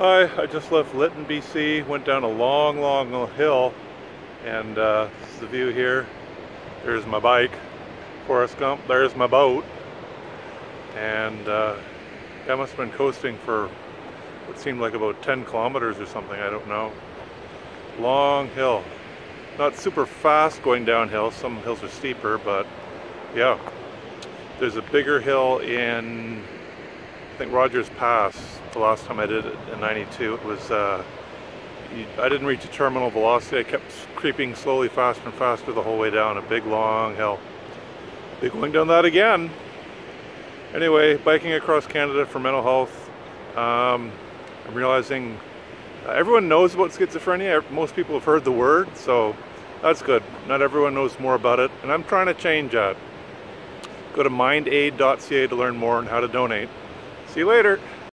Hi, I just left Lytton, BC, went down a long, long hill, and uh, this is the view here. There's my bike, Forrest Gump, there's my boat, and uh, I must have been coasting for what seemed like about 10 kilometers or something, I don't know. Long hill. Not super fast going downhill, some hills are steeper, but yeah. There's a bigger hill in think Rogers Pass, the last time I did it in 92, it was, uh, I didn't reach a terminal velocity. I kept creeping slowly faster and faster the whole way down a big long hill. Be going down that again. Anyway, biking across Canada for mental health. Um, I'm realizing uh, everyone knows about schizophrenia. Most people have heard the word, so that's good. Not everyone knows more about it, and I'm trying to change that. Go to mindaid.ca to learn more on how to donate. See you later.